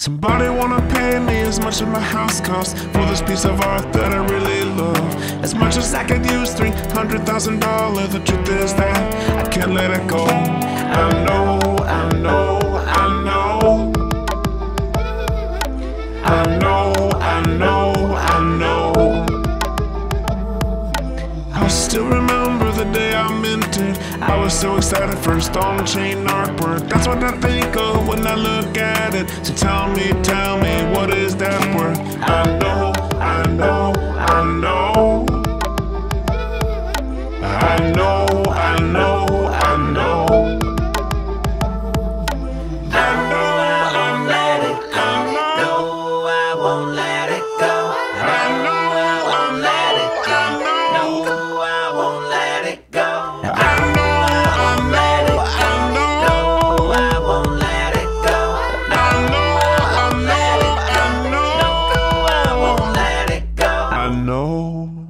Somebody wanna pay me as much as my house costs for this piece of art that I really love. As much as I could use three hundred thousand dollars. The truth is that I can't let it go. I know, I know, I know. I know, I know, I know. I still remember I minted. I was so excited first on chain artwork. That's what I think of when I look at it. So tell me, tell me, what is that worth? I know, I know, I know. I know, I know, know.